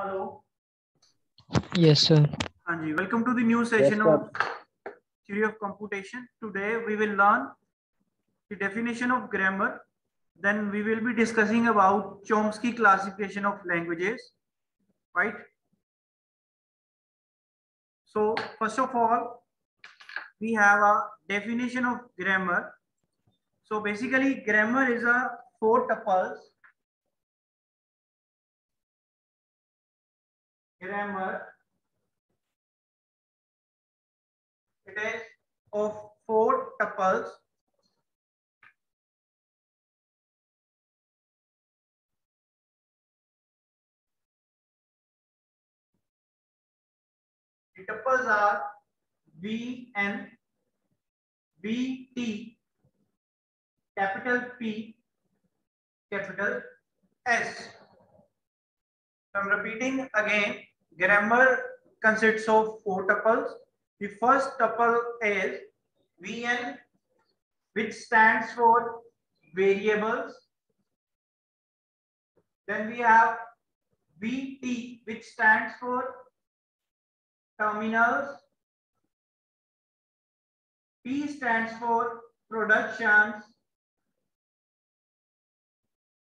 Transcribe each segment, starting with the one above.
Hello. Yes, sir. Anji, welcome to the new session of theory of computation. Today we will learn the definition of grammar. Then we will be discussing about Chomsky classification of languages, right? So first of all, we have a definition of grammar. So basically grammar is a four tuples. Grammar it is of four tuples the tuples are v n b t capital p capital s so i'm repeating again grammar consists of four tuples the first tuple is Vn, which stands for variables. Then we have Vt, which stands for terminals. P stands for productions.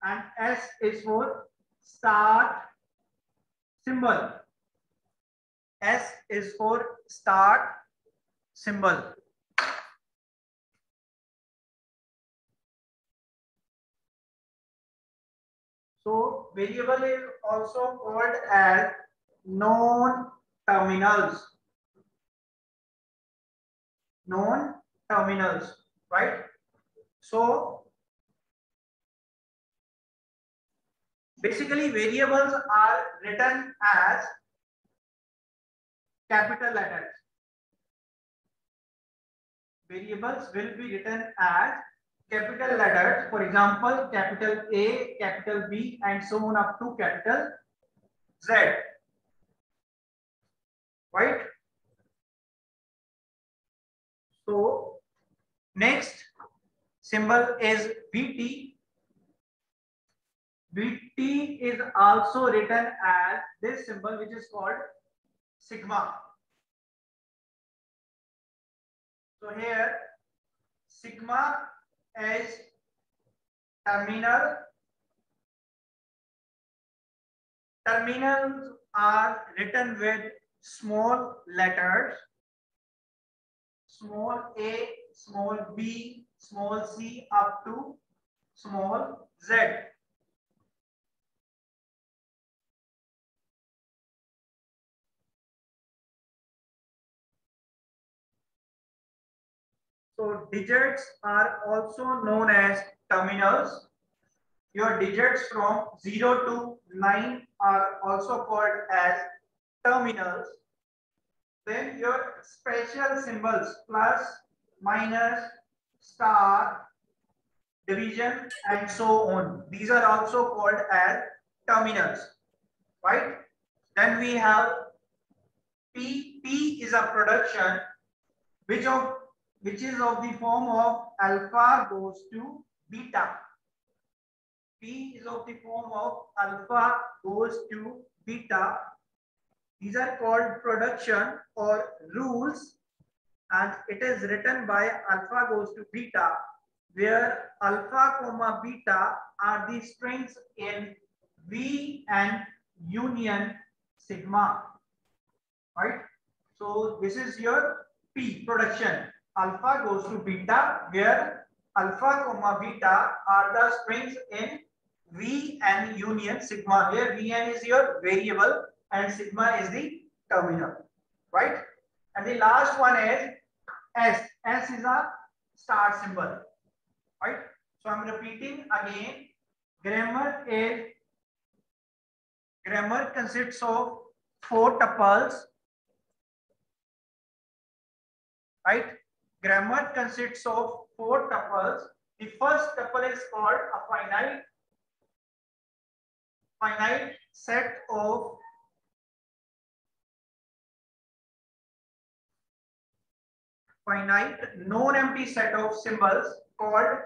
And S is for start symbol. S is for start symbol. So variable is also called as known terminals. Known terminals, right? So basically variables are written as capital letters. Variables will be written as capital letters. For example, capital A, capital B, and so on up to capital Z. Right? So, next symbol is VT. VT is also written as this symbol which is called sigma. So here sigma is terminal. Terminals are written with small letters. Small a, small b, small c up to small z. So digits are also known as terminals. Your digits from 0 to 9 are also called as terminals. Then your special symbols plus, minus, star, division and so on. These are also called as terminals, right? Then we have P. P is a production which of which is of the form of alpha goes to beta. P is of the form of alpha goes to beta. These are called production or rules and it is written by alpha goes to beta where alpha comma beta are the strings in Vn union sigma. Right? So this is your P production alpha goes to beta where alpha comma beta are the strings in Vn union sigma. Where Vn is your variable and sigma is the terminal right? And the last one is S. S is a star symbol right? So I'm repeating again. Grammar is grammar consists of four tuples right grammar consists of four tuples. The first tuple is called a finite finite set of finite non-empty set of symbols called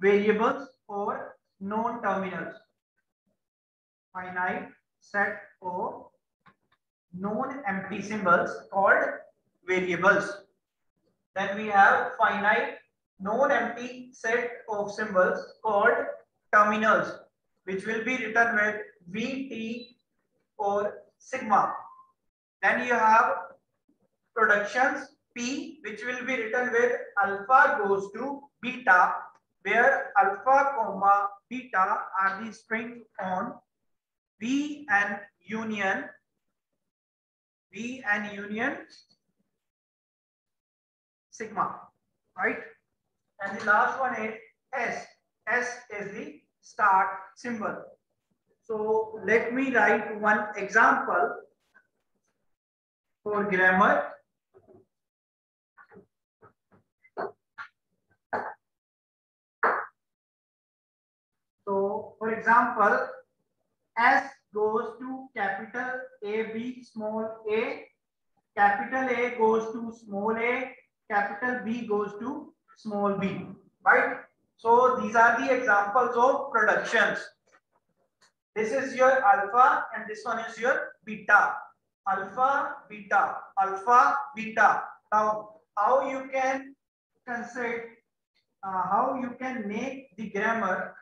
variables or non-terminals. Finite set of non-empty symbols called variables. Then we have finite non-empty set of symbols called terminals, which will be written with VT or sigma. Then you have productions P, which will be written with alpha goes to beta, where alpha comma beta are the string on Vn union, Vn union sigma, right? And the last one is S. S is the start symbol. So let me write one example for grammar. So for example, S goes to capital A, B, small a, capital A goes to small a, capital B goes to small b, right? So these are the examples of productions. This is your alpha and this one is your beta. Alpha, beta, alpha, beta. Now, how you can consider, uh, how you can make the grammar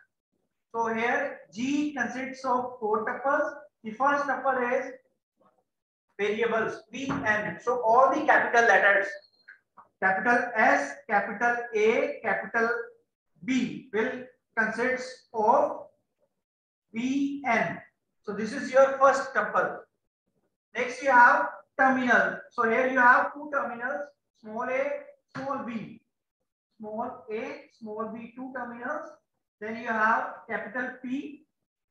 so here G consists of four tuples. The first tuple is variables V N. So all the capital letters, capital S, capital A, capital B will consists of V N. So this is your first tuple. Next you have terminal. So here you have two terminals, small a, small b. Small a, small b, two terminals then you have capital P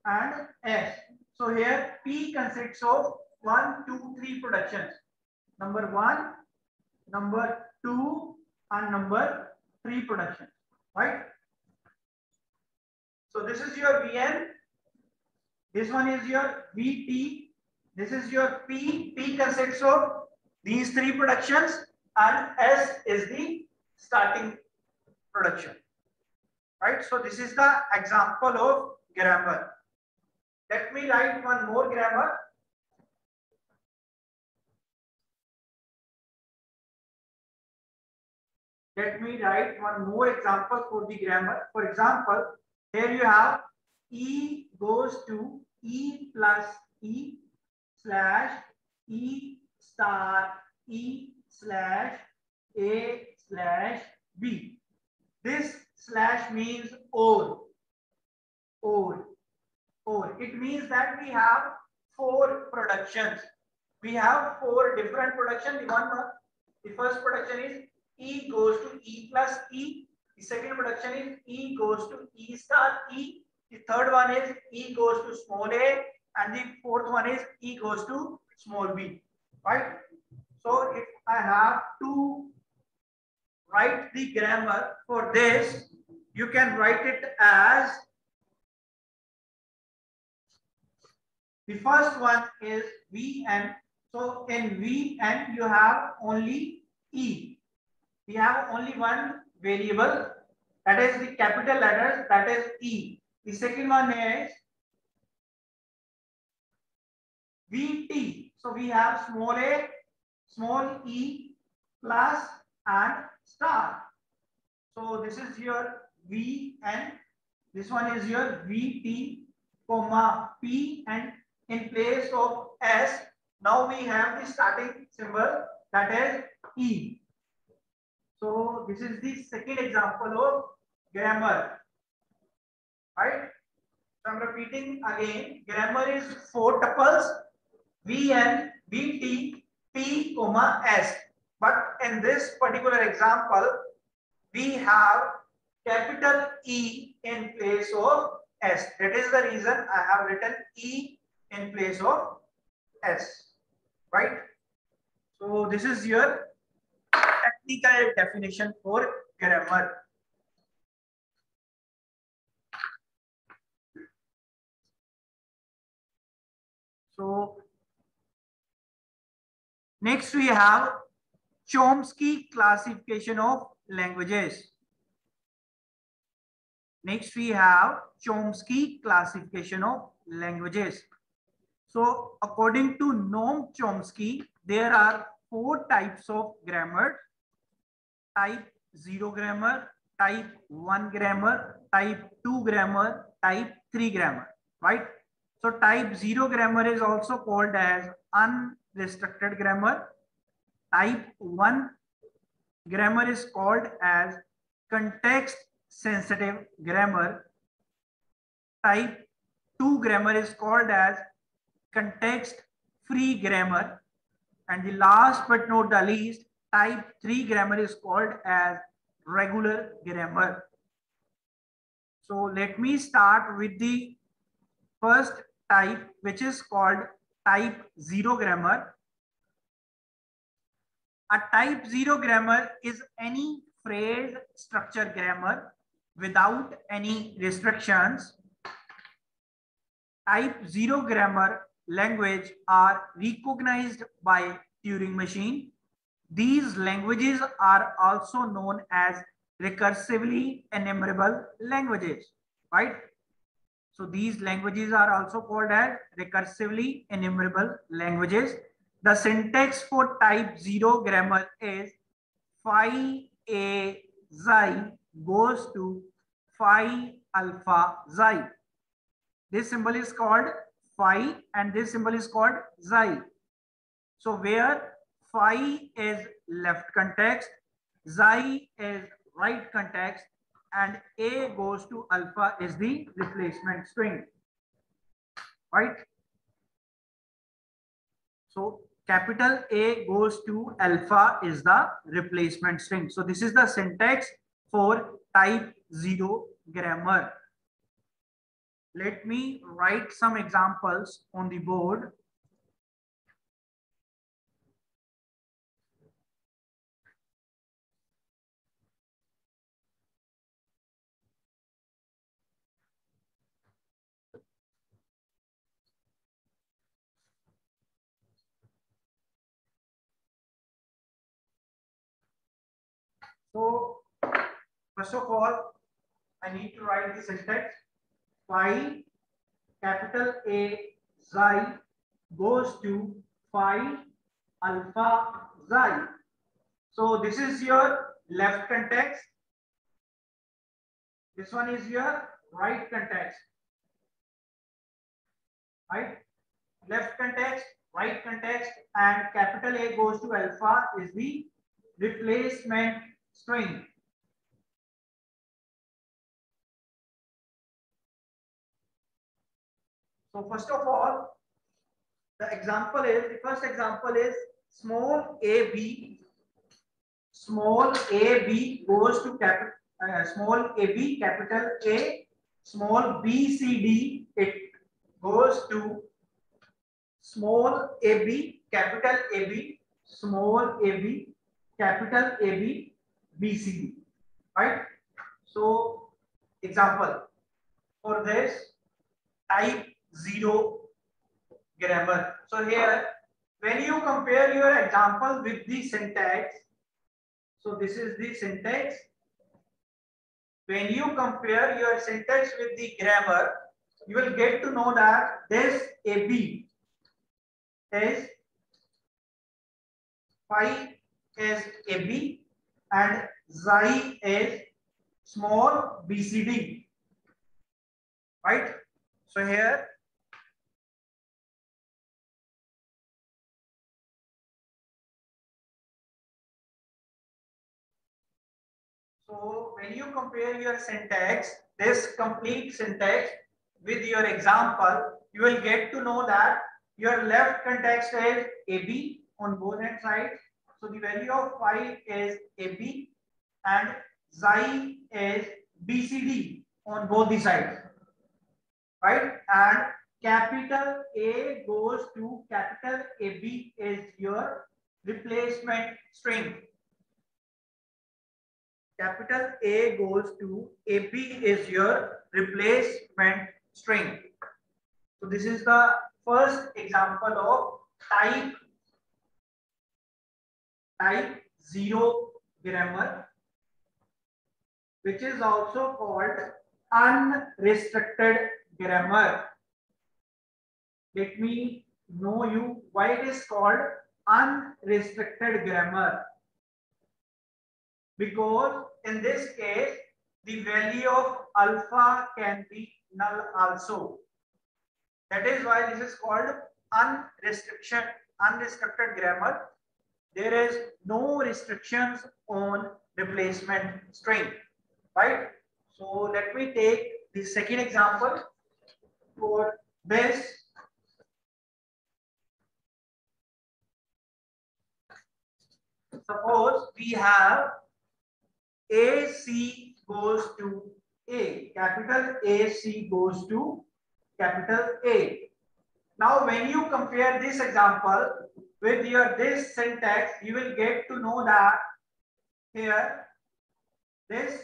and S. So here P consists of one, two, three productions. Number one, number two, and number three production, Right? So this is your VN. This one is your VT. This is your P. P consists of these three productions and S is the starting production right? So this is the example of grammar. Let me write one more grammar. Let me write one more example for the grammar. For example, here you have E goes to E plus E slash E star E slash A slash B. This slash means or. Or. Or. It means that we have four productions. We have four different productions. The one, the first production is E goes to E plus E. The second production is E goes to E star E. The third one is E goes to small a. And the fourth one is E goes to small b. Right? So if I have to write the grammar for this, you can write it as the first one is Vn. So in Vn you have only E. We have only one variable that is the capital letters that is E. The second one is Vt. So we have small a, small e plus and star. So this is your V and this one is your VT comma P and in place of S now we have the starting symbol that is E. So this is the second example of grammar. Right? So I'm repeating again. Grammar is four tuples VN, VT, P, comma S. But in this particular example, we have capital E in place of S. That is the reason I have written E in place of S. Right? So this is your technical definition for grammar. So next we have Chomsky classification of languages. Next, we have Chomsky classification of languages. So according to Noam Chomsky, there are four types of grammar. Type 0 grammar, type 1 grammar, type 2 grammar, type 3 grammar, right? So type 0 grammar is also called as unrestricted grammar. Type 1 grammar is called as context sensitive grammar. Type 2 grammar is called as context free grammar. And the last but not the least, type 3 grammar is called as regular grammar. So let me start with the first type, which is called type 0 grammar. A type 0 grammar is any phrase structure grammar without any restrictions. Type 0 grammar language are recognized by Turing machine. These languages are also known as recursively enumerable languages, right? So these languages are also called as recursively enumerable languages. The syntax for type 0 grammar is phi a xi goes to phi alpha xi. This symbol is called phi and this symbol is called xi. So where phi is left context, xi is right context and a goes to alpha is the replacement string, right? So capital A goes to alpha is the replacement string. So this is the syntax for type 0 grammar. Let me write some examples on the board. So first of all, I need to write the syntax phi capital A xi goes to phi alpha xi. So this is your left context. This one is your right context. Right? Left context, right context, and capital A goes to alpha is the replacement string. So first of all, the example is, the first example is small ab, small ab goes to capital, uh, small ab, capital A, small bcd, it goes to small ab, capital AB, small ab, capital AB, BCD, right? So example for this type 0 grammar. So here when you compare your example with the syntax, so this is the syntax. When you compare your syntax with the grammar, you will get to know that this AB is phi is AB and xi is small bcd right? So here so when you compare your syntax this complete syntax with your example you will get to know that your left context is ab on both hand sides so the value of phi is AB and xi is BCD on both the sides. Right? And capital A goes to capital AB is your replacement string. Capital A goes to AB is your replacement string. So this is the first example of type type 0 grammar, which is also called unrestricted grammar. let me know you why it is called unrestricted grammar. Because in this case, the value of alpha can be null also. That is why this is called unrestriction, unrestricted grammar. There is no restrictions on replacement string, right? So let me take the second example for this. Suppose we have AC goes to A, capital AC goes to capital A. Now, when you compare this example with your this syntax, you will get to know that here this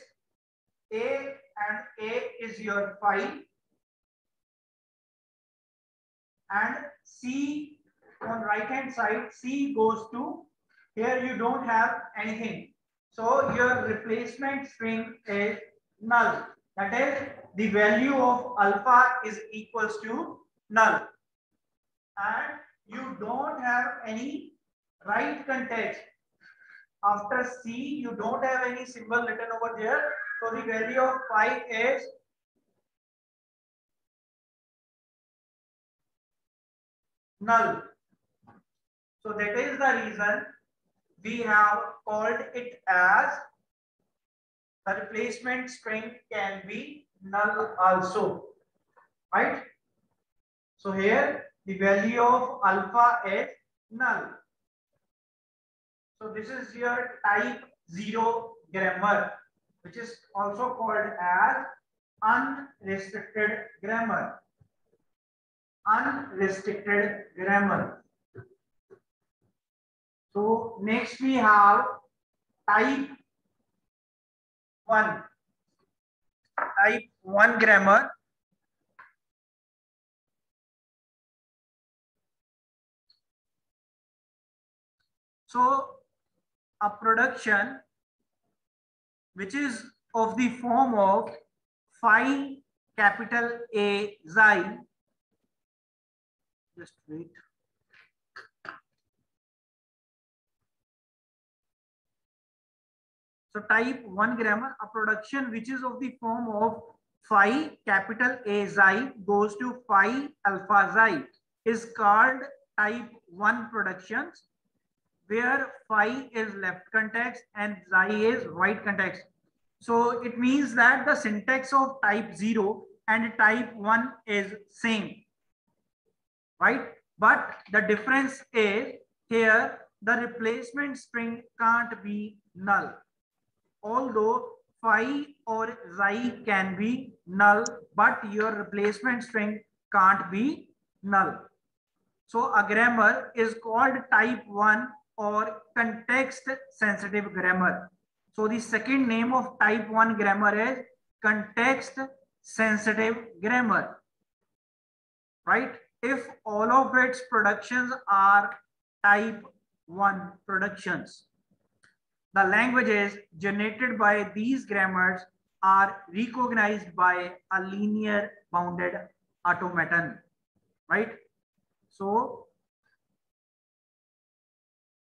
A and A is your phi and C on right hand side C goes to here you don't have anything. So your replacement string is null. That is the value of alpha is equals to null. And you don't have any right context. After C, you don't have any symbol written over there. So the value of phi is null. So that is the reason we have called it as the replacement string can be null also, right? So here the value of alpha is null. So this is your type 0 grammar, which is also called as unrestricted grammar. Unrestricted grammar. So next we have type 1. Type 1 grammar. So a production which is of the form of phi capital A xi. Just wait. So type 1 grammar, a production which is of the form of phi capital A xi goes to phi alpha xi is called type 1 productions where phi is left context and xi is right context. So it means that the syntax of type 0 and type 1 is same, right? But the difference is here the replacement string can't be null although phi or xi can be null, but your replacement string can't be null. So a grammar is called type 1 or context sensitive grammar. So the second name of type 1 grammar is context sensitive grammar. Right? If all of its productions are type 1 productions. The languages generated by these grammars are recognized by a linear bounded automaton, right? So,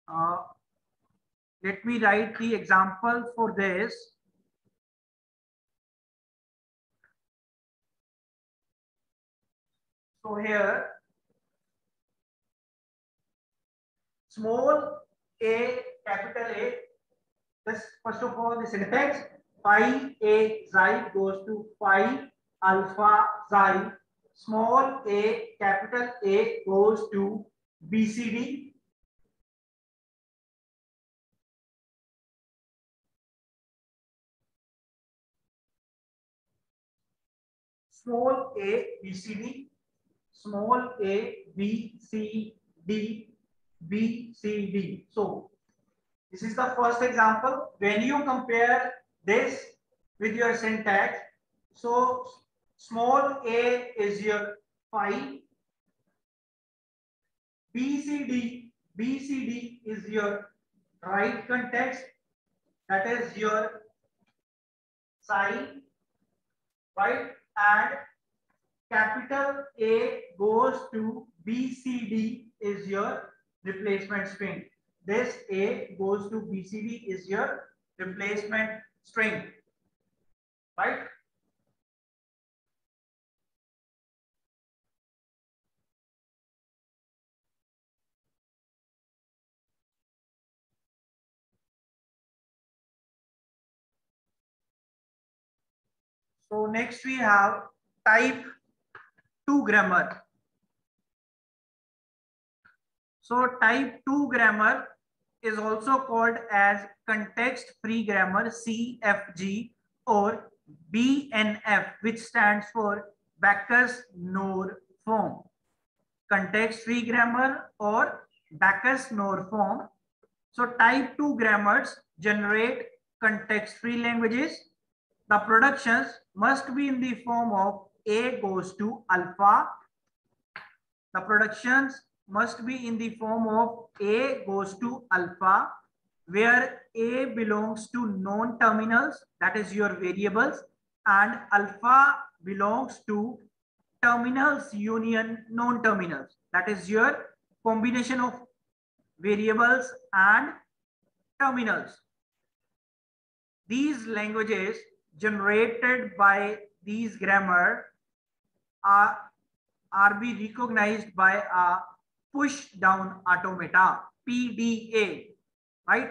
uh, let me write the example for this. So here, small a, capital A this first of all the syntax phi a xi goes to phi alpha xi small a capital A goes to BCD small a, B, C, D, small a B C D B C D. So this is the first example. When you compare this with your syntax, so small a is your phi, BCD, BCD is your right context, that is your xi, right? And capital A goes to BCD is your replacement string. This A goes to BCD is your replacement string. Right? So next we have type 2 grammar. So type 2 grammar is also called as context free grammar CFG or BNF which stands for Backus-Naur form. Context free grammar or Backus-Naur form. So type 2 grammars generate context free languages. The productions must be in the form of A goes to alpha. The productions must be in the form of A goes to alpha, where A belongs to non-terminals, that is your variables, and alpha belongs to terminals union non-terminals, that is your combination of variables and terminals. These languages generated by these grammar are, are be recognized by a push down automata PDA, right?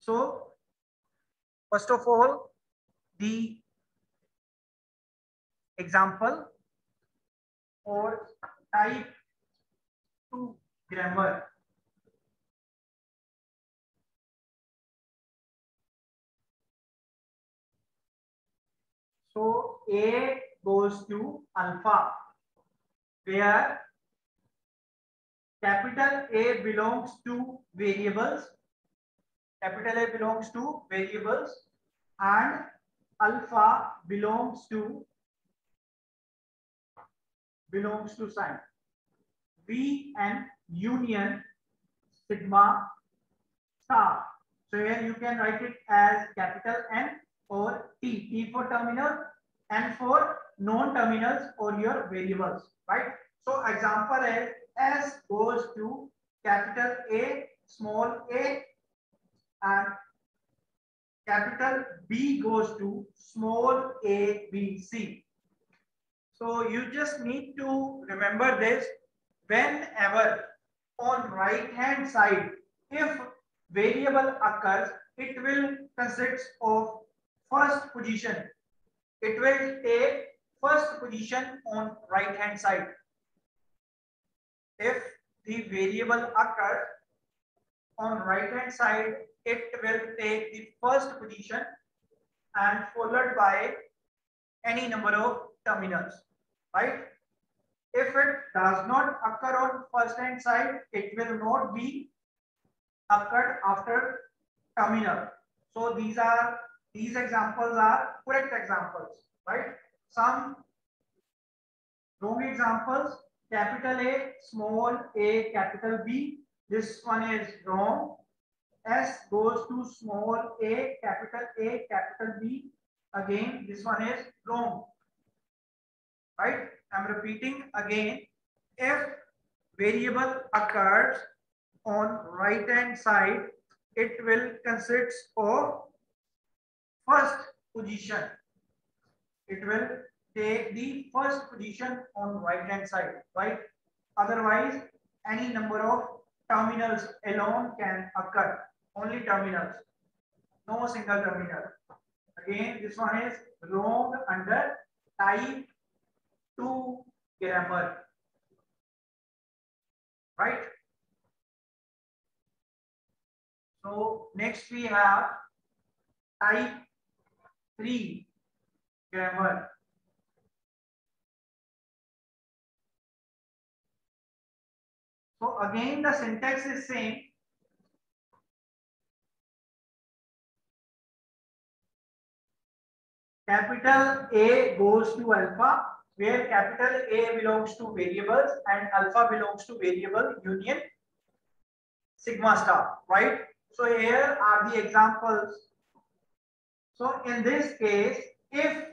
So first of all, the example or type 2 grammar So A goes to alpha, where capital A belongs to variables, capital A belongs to variables, and alpha belongs to belongs to sign. Vn union sigma star. So here you can write it as capital N or T. T for terminal and for non-terminals or your variables, right? So example is S goes to capital A, small a and capital B goes to small a, B, C. So you just need to remember this whenever on right hand side, if variable occurs, it will consist of first position. It will take first position on right hand side. If the variable occurs on right hand side, it will take the first position and followed by any number of terminals, right? If it does not occur on first hand side, it will not be occurred after terminal. So these are these examples are correct examples, right? Some wrong examples, capital A, small a, capital B. This one is wrong. S goes to small a, capital A, capital B. Again, this one is wrong. Right? I'm repeating again. If variable occurs on right hand side, it will consist of first position. It will take the first position on right hand side, right? Otherwise, any number of terminals alone can occur. Only terminals, no single terminal. Again, this one is wrong under type 2 grammar. Right? So next we have type three grammar. So again, the syntax is same. Capital A goes to alpha, where capital A belongs to variables and alpha belongs to variable union sigma star, right? So here are the examples so in this case, if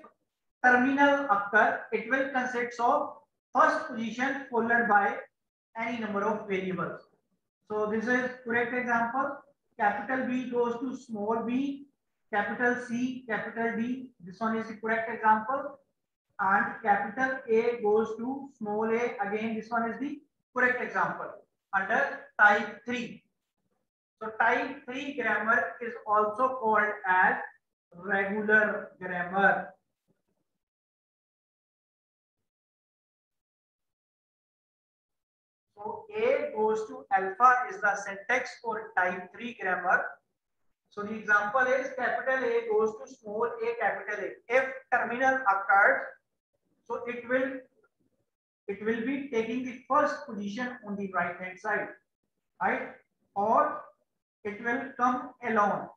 terminal occur, it will consist of first position followed by any number of variables. So this is correct example. Capital B goes to small b, capital C, capital D. This one is the correct example. And capital A goes to small a. Again, this one is the correct example under type 3. So type 3 grammar is also called as regular grammar. So A goes to alpha is the syntax for type 3 grammar. So the example is capital A goes to small a capital A. If terminal occurs, so it will it will be taking the first position on the right hand side, right? Or it will come alone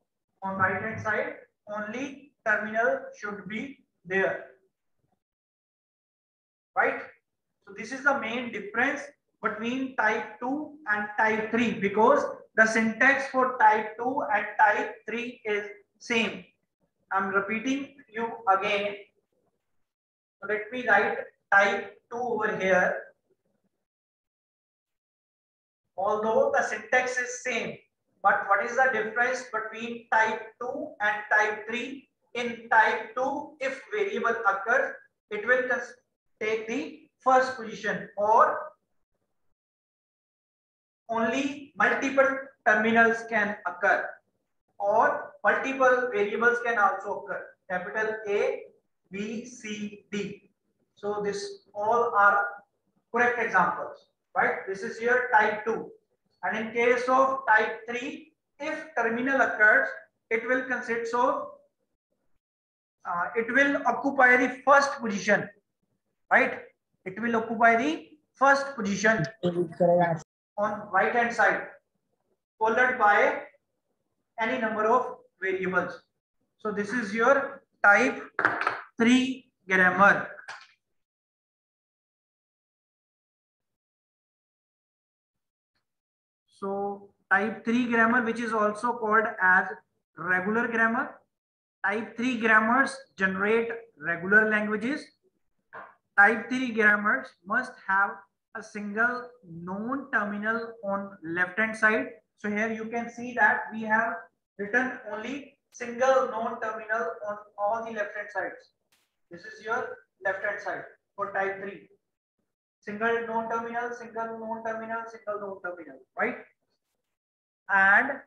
on right hand side. Only terminal should be there, right? So this is the main difference between type 2 and type 3 because the syntax for type 2 and type 3 is same. I'm repeating you again. So let me write type 2 over here. Although the syntax is same, but what is the difference between type 2 and type 3? In type 2, if variable occurs, it will take the first position or only multiple terminals can occur or multiple variables can also occur. Capital A, B, C, D. So this all are correct examples, right? This is your type 2. And in case of type 3, if terminal occurs, it will consist of, uh, it will occupy the first position, right? It will occupy the first position on right hand side followed by any number of variables. So this is your type 3 grammar. So type 3 grammar which is also called as regular grammar. Type 3 grammars generate regular languages. Type 3 grammars must have a single non-terminal on left hand side. So here you can see that we have written only single non-terminal on all the left hand sides. This is your left hand side for type 3. Single non-terminal, single non-terminal, single non-terminal, right? And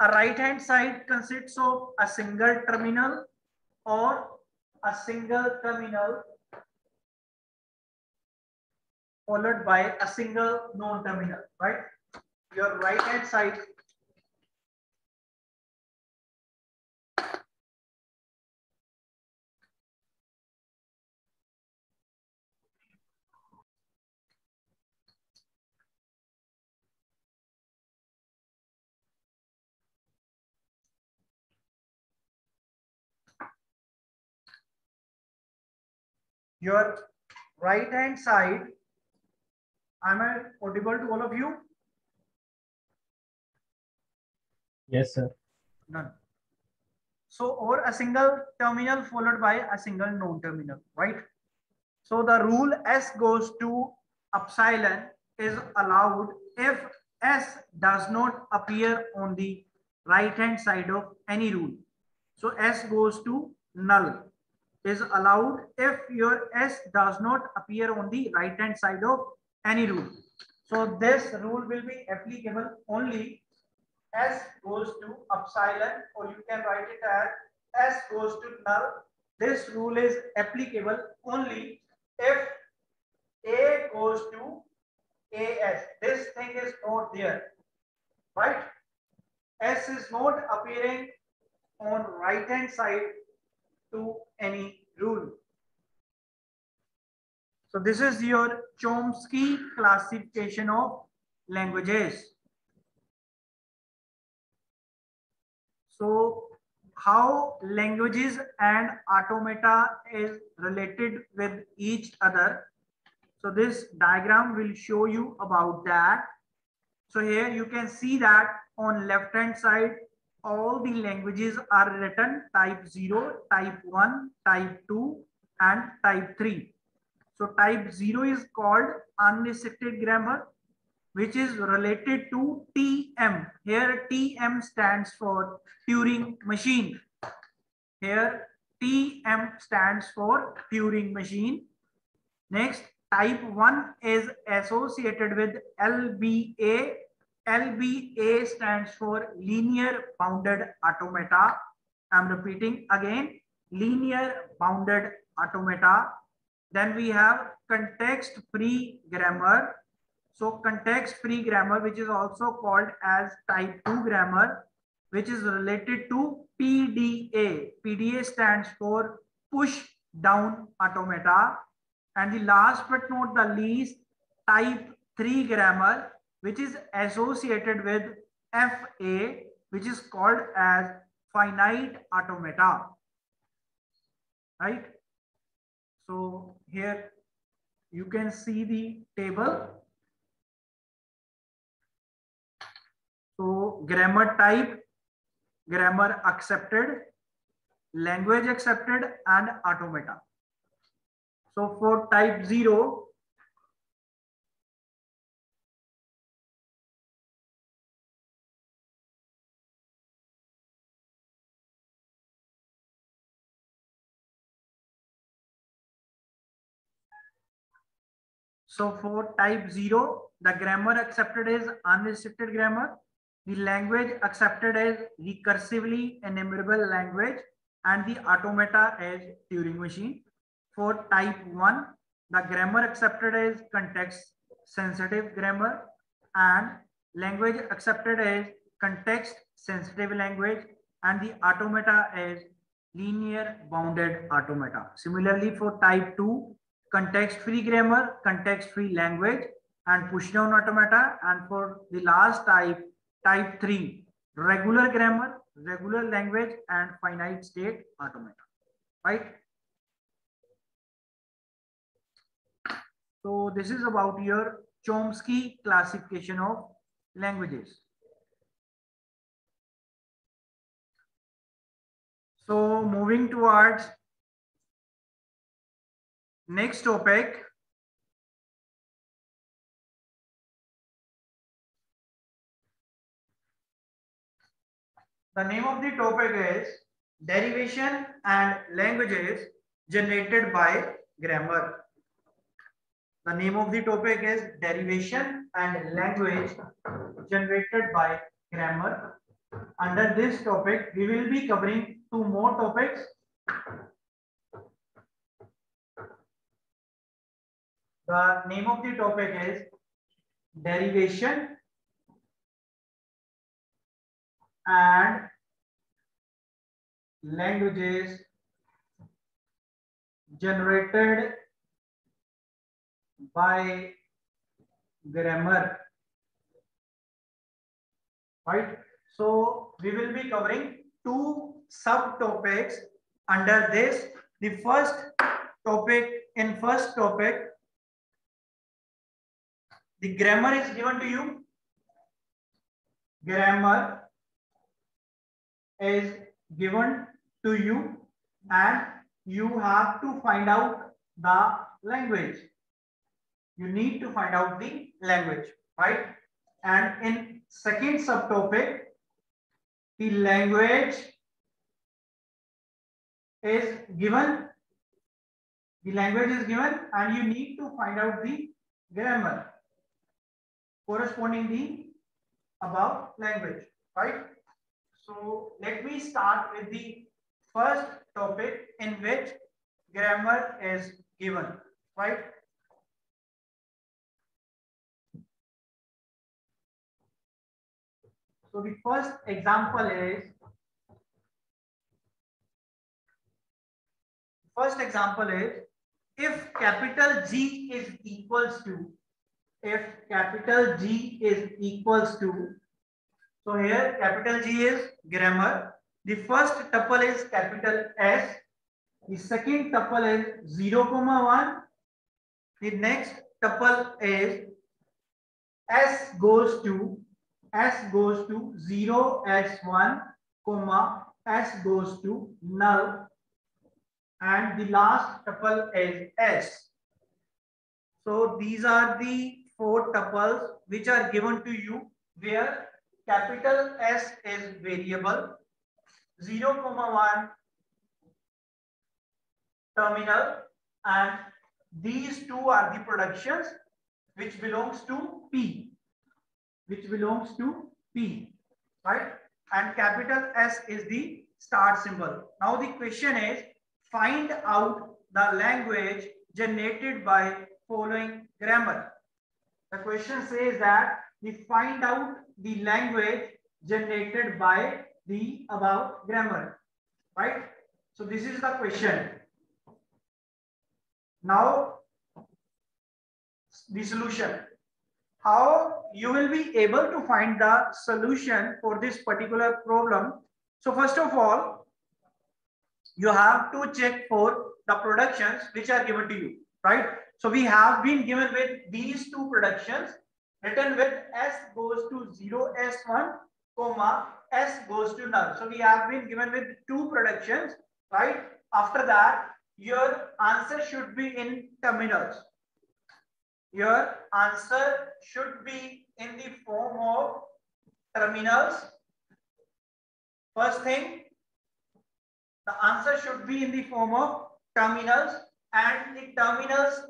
a right hand side consists of a single terminal or a single terminal followed by a single non-terminal, right? Your right hand side your right hand side Am I audible to all of you? Yes, sir. None. So, or a single terminal followed by a single non-terminal, right? So the rule S goes to epsilon is allowed if S does not appear on the right hand side of any rule. So S goes to null is allowed if your S does not appear on the right hand side of any rule. So this rule will be applicable only S goes to epsilon or you can write it as S goes to null. This rule is applicable only if A goes to AS. This thing is not there, right? S is not appearing on right hand side to any rule. So this is your Chomsky classification of languages. So how languages and automata is related with each other. So this diagram will show you about that. So here you can see that on left hand side, all the languages are written type 0, type 1, type 2, and type 3. So type 0 is called unrestricted grammar, which is related to TM. Here TM stands for Turing machine. Here TM stands for Turing machine. Next, type 1 is associated with LBA. LBA stands for linear bounded automata. I'm repeating again, linear bounded automata. Then we have context free grammar. So context free grammar, which is also called as type 2 grammar, which is related to PDA. PDA stands for push down automata. And the last but not the least, type 3 grammar, which is associated with FA, which is called as finite automata. Right? So here you can see the table. So grammar type, grammar accepted, language accepted and automata. So for type 0, So for type 0, the grammar accepted is unrestricted grammar. The language accepted is recursively enumerable language and the automata is Turing machine. For type 1, the grammar accepted is context sensitive grammar and language accepted is context sensitive language and the automata is linear bounded automata. Similarly, for type 2, context free grammar, context free language and push down automata. And for the last type, type 3, regular grammar, regular language and finite state automata. Right? So this is about your Chomsky classification of languages. So moving towards next topic. The name of the topic is derivation and languages generated by grammar. The name of the topic is derivation and language generated by grammar. Under this topic, we will be covering two more topics. The name of the topic is derivation and languages generated by grammar. Right? So we will be covering two subtopics under this. The first topic in first topic the grammar is given to you. Grammar is given to you and you have to find out the language. You need to find out the language, right? And in second subtopic, the language is given, the language is given and you need to find out the grammar corresponding the above language, right? So let me start with the first topic in which grammar is given, right? So the first example is first example is if capital G is equals to if capital G is equals to so here capital G is grammar. The first tuple is capital S. The second tuple is 0 comma 1 the next tuple is S goes to s goes to 0 s1 comma s goes to null. And the last tuple is S. So these are the four tuples which are given to you where capital S is variable, 0, comma 1 terminal and these two are the productions which belongs to P, which belongs to P, right? And capital S is the start symbol. Now the question is find out the language generated by following grammar. The question says that we find out the language generated by the above grammar, right? So this is the question. Now, the solution. How you will be able to find the solution for this particular problem. So first of all, you have to check for the productions which are given to you, right? So we have been given with these two productions written with S goes to 0 S1, comma, S goes to null. So we have been given with two productions, right? After that, your answer should be in terminals. Your answer should be in the form of terminals. First thing, the answer should be in the form of terminals and the terminals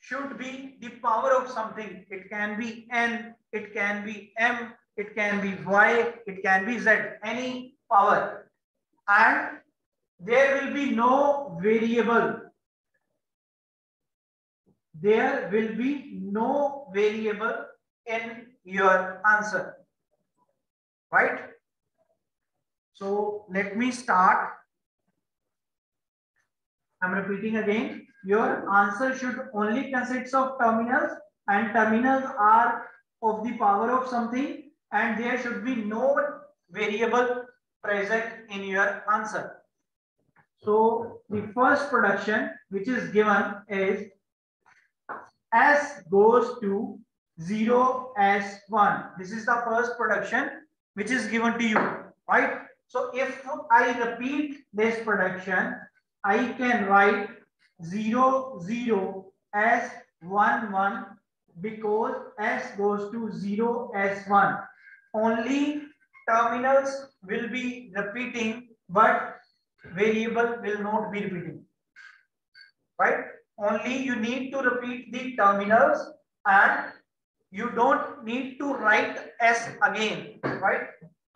should be the power of something. It can be n, it can be m, it can be y, it can be z, any power. And there will be no variable. There will be no variable in your answer. Right? So let me start. I'm repeating again. Your answer should only consist of terminals and terminals are of the power of something and there should be no variable present in your answer. So the first production which is given is S goes to 0 S1. This is the first production which is given to you, right? So if I repeat this production, I can write 0 0 S 1 1 because S goes to 0 S1. Only terminals will be repeating, but variable will not be repeating. Right? Only you need to repeat the terminals and you don't need to write S again. Right?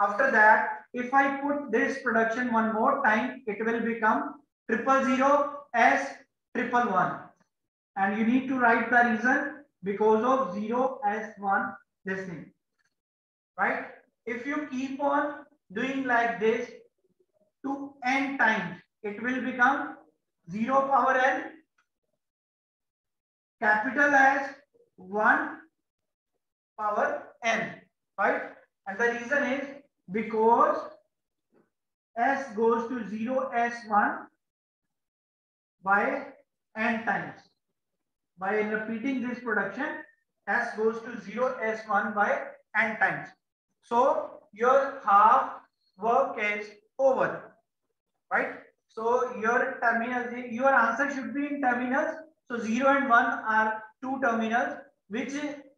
After that, if I put this production one more time, it will become triple zero S triple one. And you need to write the reason because of zero S one this thing. Right? If you keep on doing like this, to n times, it will become 0 power n capital S 1 power n, right? And the reason is because s goes to 0 s1 by n times. By repeating this production, s goes to 0 s1 by n times. So your half work is over right? So your terminals, your answer should be in terminals. So 0 and 1 are two terminals which,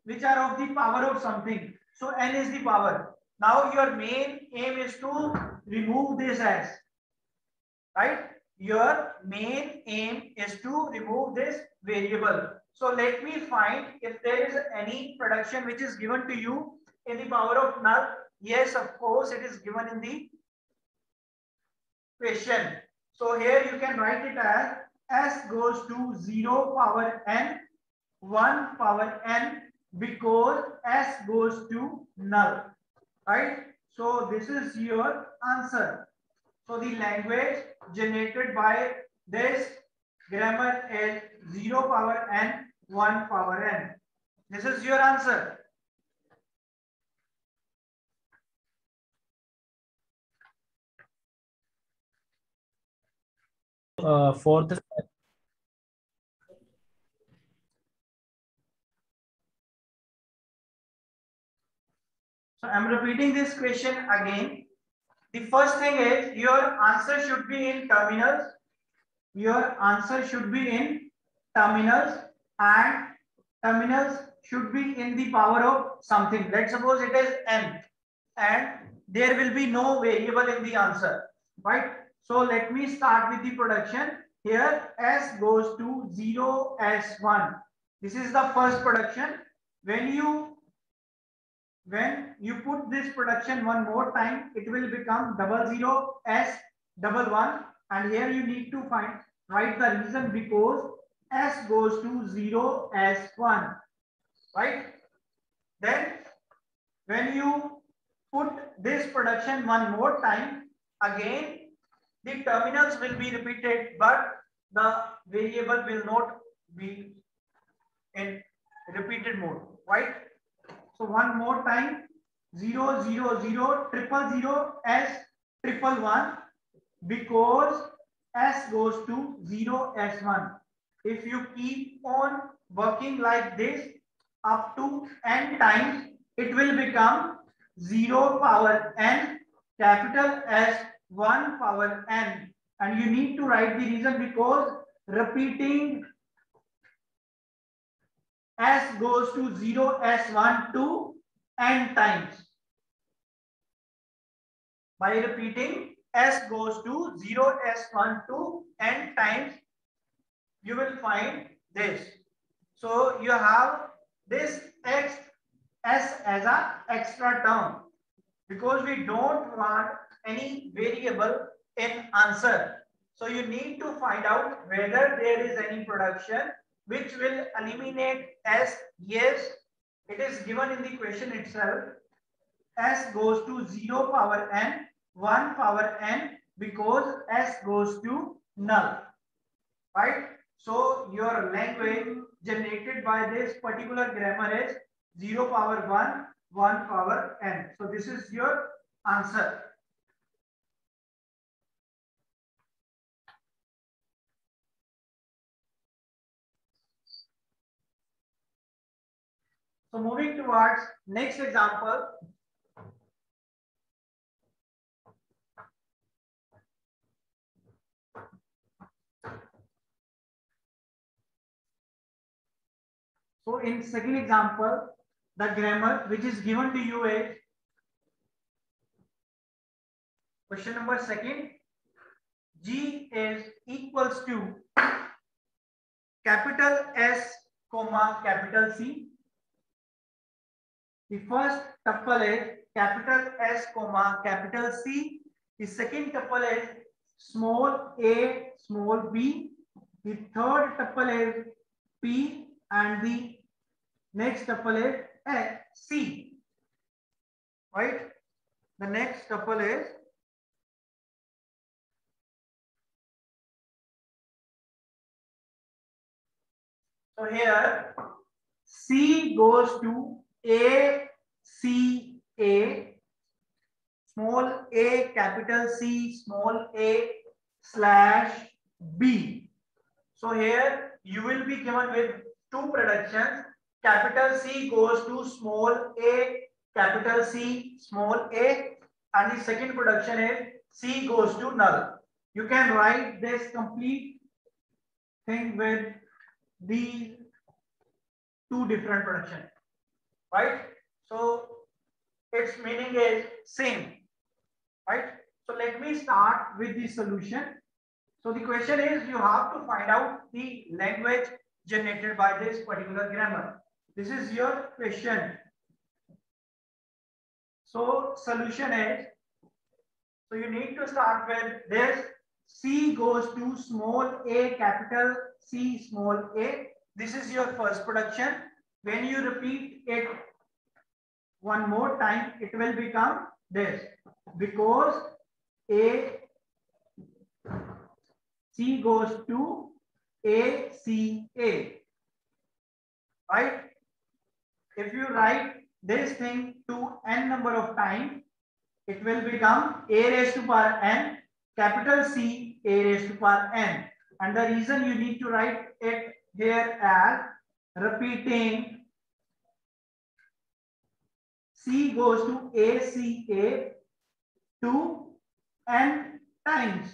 which are of the power of something. So n is the power. Now your main aim is to remove this s, right? Your main aim is to remove this variable. So let me find if there is any production which is given to you in the power of null. Yes, of course, it is given in the question. So here you can write it as s goes to 0 power n, 1 power n because s goes to null. Right? So this is your answer. So the language generated by this grammar is 0 power n, 1 power n. This is your answer. uh, for the So I'm repeating this question again. The first thing is your answer should be in terminals. your answer should be in terminals and terminals should be in the power of something. Let's suppose it is n and there will be no variable in the answer, right? So let me start with the production. Here S goes to 0 S1. This is the first production. When you when you put this production one more time, it will become double zero S double one. And here you need to find write the reason because S goes to 0 S1. Right? Then when you put this production one more time, again the terminals will be repeated, but the variable will not be in repeated mode, right? So one more time, 0, 0, 0, triple 0, S, triple 1, because S goes to 0, S1. If you keep on working like this up to n times, it will become 0 power n, capital S 1 power n and you need to write the reason because repeating s goes to 0 s1 to n times by repeating s goes to 0 s1 to n times you will find this so you have this x s as a extra term because we don't want any variable in answer. So you need to find out whether there is any production which will eliminate S. Yes, it is given in the question itself. S goes to 0 power n, 1 power n because S goes to null. Right? So your language generated by this particular grammar is 0 power 1, 1 power n. So this is your answer. So moving towards next example. So in second example, the grammar which is given to you is question number second. G is equals to capital S comma capital C the first tuple is capital S comma capital C. The second tuple is small a small b. The third tuple is p and the next tuple is a, c. Right? The next tuple is so here C goes to a C A small a capital C small a slash B. So here you will be given with two productions. Capital C goes to small a capital C small a and the second production is C goes to null. You can write this complete thing with these two different productions right? So its meaning is same, right? So let me start with the solution. So the question is you have to find out the language generated by this particular grammar. This is your question. So solution is, so you need to start with this. C goes to small a capital C small a. This is your first production. When you repeat it one more time, it will become this because A C goes to A C A. Right? If you write this thing to n number of times, it will become A raised to power n, capital C A raised to power n. And the reason you need to write it here as repeating C goes to ACA to n times.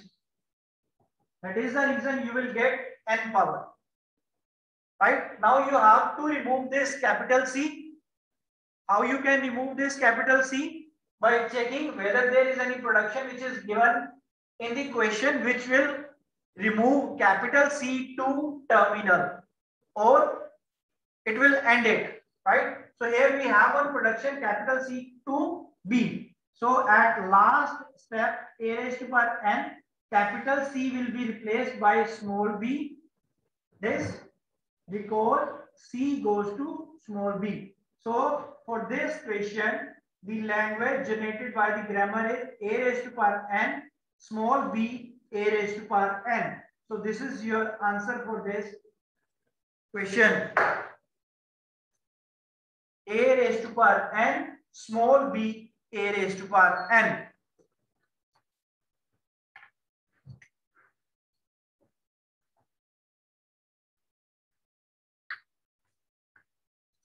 That is the reason you will get n power. Right? Now you have to remove this capital C. How you can remove this capital C? By checking whether there is any production which is given in the question which will remove capital C to terminal or it will end it, right? So here we have one production capital C to B. So at last step A raised to power N, capital C will be replaced by small b. This because C goes to small b. So for this question, the language generated by the grammar is A raised to power N, small b, A raised to power N. So this is your answer for this question. A raised to power N, small b, A raised to power N.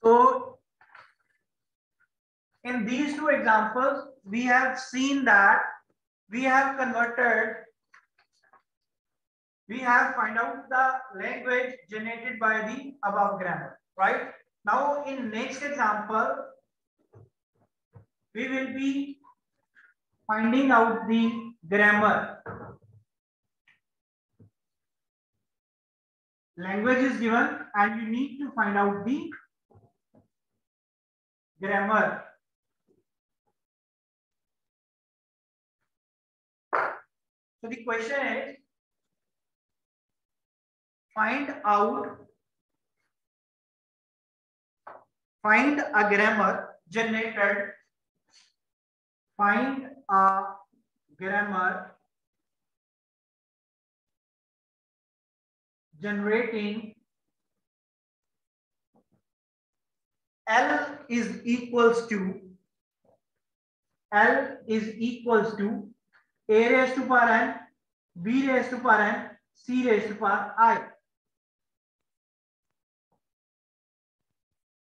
So in these two examples, we have seen that we have converted, we have find out the language generated by the above grammar, right? Now in next example, we will be finding out the grammar. Language is given and you need to find out the grammar. So the question is find out find a grammar generated find a grammar generating L is equals to L is equals to A raised to power n, B raised to power n, C raised to power i.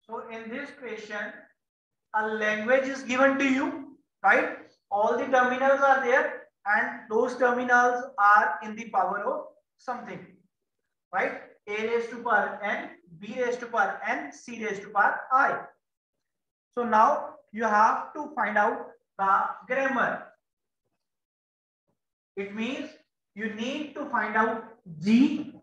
So in this question, a language is given to you, right? All the terminals are there and those terminals are in the power of something, right? A raised to power n, B raised to power n, C raised to power i. So now you have to find out the grammar. It means you need to find out G,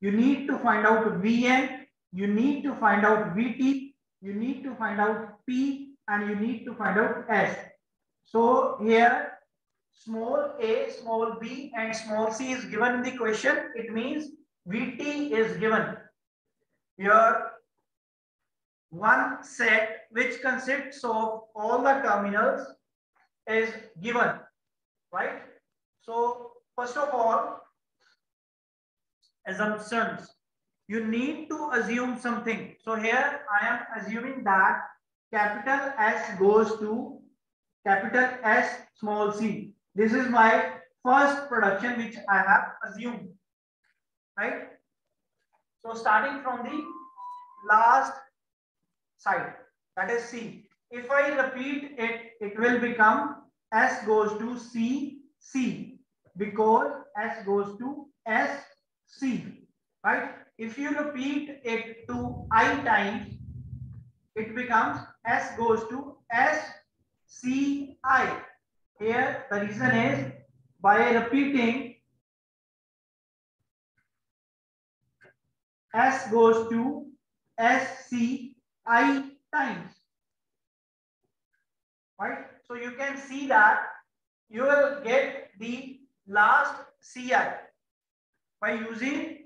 you need to find out Vn, you need to find out Vt, you need to find out P, and you need to find out S. So here small a, small b, and small c is given in the question. It means Vt is given. Here one set which consists of all the terminals is given, right? So first of all, assumptions. You need to assume something. So here I am assuming that capital S goes to capital S small c. This is my first production which I have assumed right? So starting from the last side, that is C. If I repeat it, it will become S goes to C, C, because S goes to S, C, right? If you repeat it to I times, it becomes S goes to S, C, I. Here, the reason is by repeating S goes to SCI times. Right? So you can see that you will get the last CI by using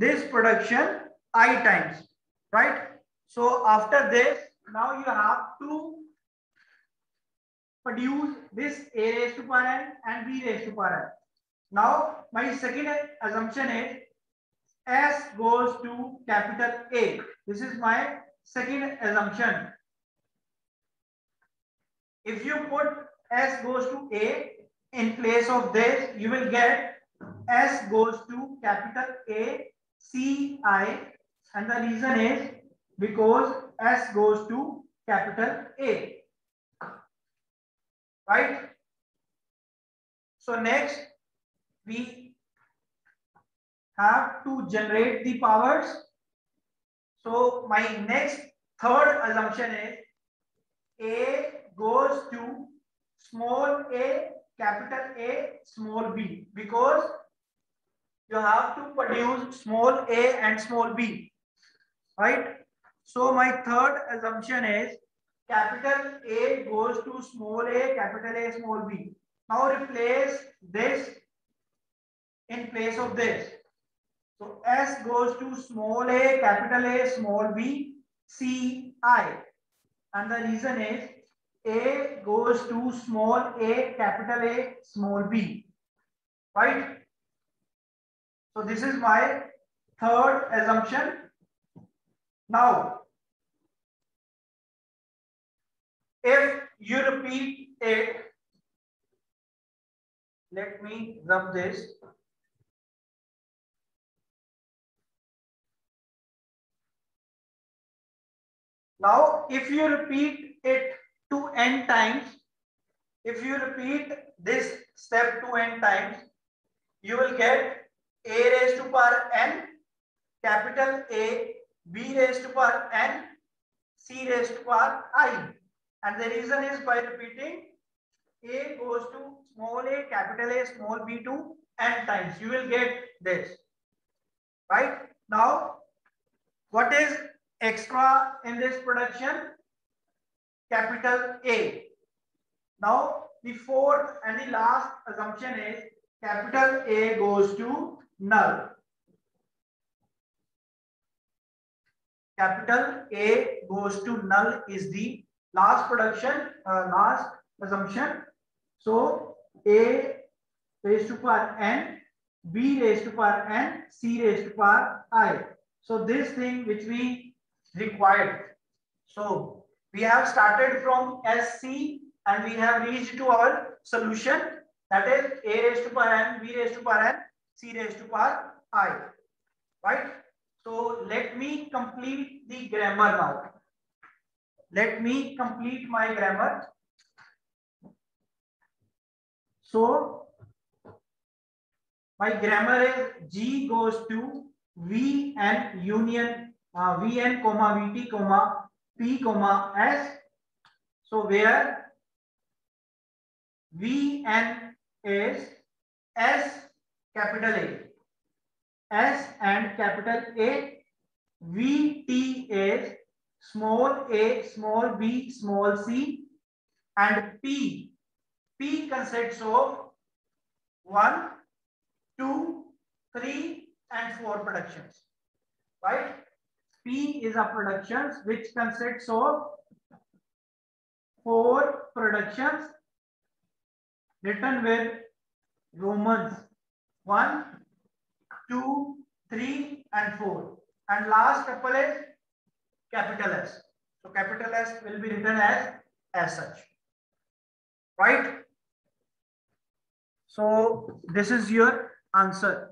this production I times. Right? So after this, now you have to produce this A raised to power n and B raised to power n. Now my second assumption is S goes to capital A. This is my second assumption. If you put S goes to A in place of this, you will get S goes to capital A C I and the reason is because S goes to capital A. Right? So next we have to generate the powers. So my next third assumption is A goes to small a, capital A, small b because you have to produce small a and small b, right? So my third assumption is capital A goes to small a, capital A, small b. Now replace this in place of this. So S goes to small a, capital A, small b, C, I. And the reason is A goes to small a, capital A, small b. Right? So this is my third assumption. Now, if you repeat it, let me rub this. Now, if you repeat it to n times, if you repeat this step to n times, you will get a raised to power n, capital A, B raised to power n, C raised to power i. And the reason is by repeating A goes to small a, capital A, small b to n times. You will get this. Right? Now, what is extra in this production? Capital A. Now, the fourth and the last assumption is capital A goes to null. Capital A goes to null is the last production, uh, last assumption. So, A raised to power n, B raised to power n, C raised to power i. So, this thing which we required. So we have started from SC and we have reached to our solution that is A raised to power n, B raised to power n, C raised to power i. Right? So let me complete the grammar now. Let me complete my grammar. So my grammar is G goes to V and union uh, Vn comma Vt comma P comma S. So where Vn is S capital A, S and capital A, is small a, small b, small c, and P. P consists of 1, 2, 3, and 4 productions. Right? P is a productions which consists of four productions written with Romans 1, 2, 3 and 4. And last tuple is capital S. So capital S will be written as as such. Right? So this is your answer.